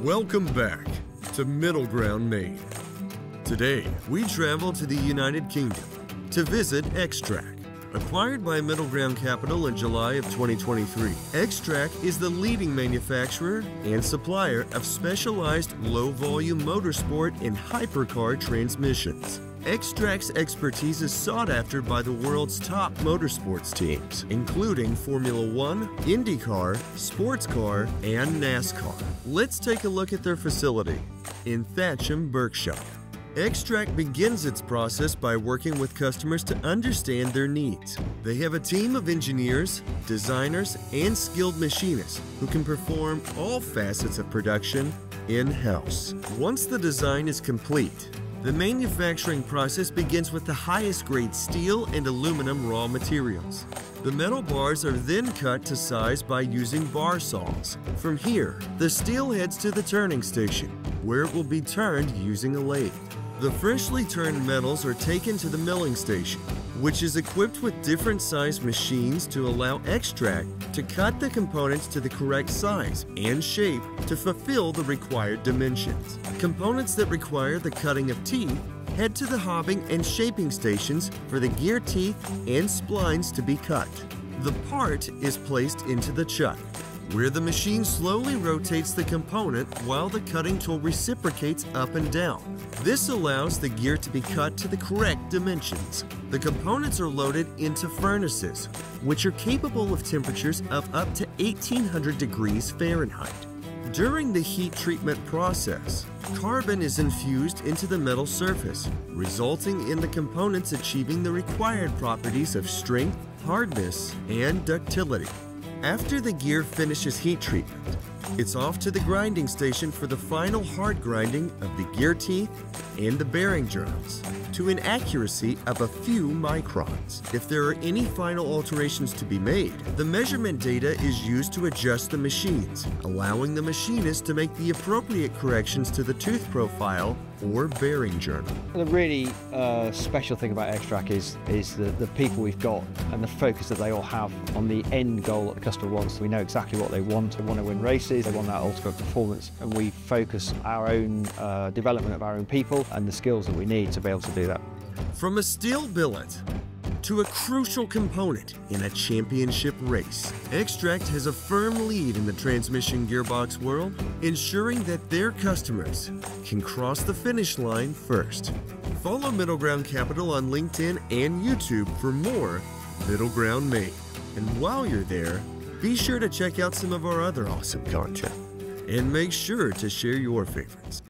Welcome back to Middle Ground Made. Today, we travel to the United Kingdom to visit Xtrac. Acquired by Middle Ground Capital in July of 2023, Xtrac is the leading manufacturer and supplier of specialized low-volume motorsport and hypercar transmissions. Xtrac's expertise is sought after by the world's top motorsports teams, including Formula One, IndyCar, sports car, and NASCAR. Let's take a look at their facility in Thatcham, Berkshire. Xtrac begins its process by working with customers to understand their needs. They have a team of engineers, designers, and skilled machinists who can perform all facets of production in-house. Once the design is complete, the manufacturing process begins with the highest grade steel and aluminum raw materials. The metal bars are then cut to size by using bar saws. From here, the steel heads to the turning station, where it will be turned using a lathe. The freshly turned metals are taken to the milling station, which is equipped with different size machines to allow Xtrac to cut the components to the correct size and shape to fulfill the required dimensions. Components that require the cutting of teeth head to the hobbing and shaping stations for the gear teeth and splines to be cut. The part is placed into the chuck, where the machine slowly rotates the component while the cutting tool reciprocates up and down. This allows the gear to be cut to the correct dimensions. The components are loaded into furnaces, which are capable of temperatures of up to 1800 degrees Fahrenheit. During the heat treatment process, carbon is infused into the metal surface, resulting in the components achieving the required properties of strength, hardness, and ductility. After the gear finishes heat treatment, it's off to the grinding station for the final hard grinding of the gear teeth and the bearing journals to an accuracy of a few microns. If there are any final alterations to be made, the measurement data is used to adjust the machines, allowing the machinist to make the appropriate corrections to the tooth profile or bearing journal. The really uh, special thing about Xtrac is, is the, the people we've got and the focus that they all have on the end goal that the customer wants. We know exactly what they want. They want to win races, they want that ultimate performance, and we focus our own uh, development of our own people and the skills that we need to be able to do that. From a steel billet to a crucial component in a championship race. Xtrac has a firm lead in the transmission gearbox world, ensuring that their customers can cross the finish line first. Follow Middle Ground Capital on LinkedIn and YouTube for more Middle Ground Made. And while you're there, be sure to check out some of our other awesome content. And make sure to share your favorites.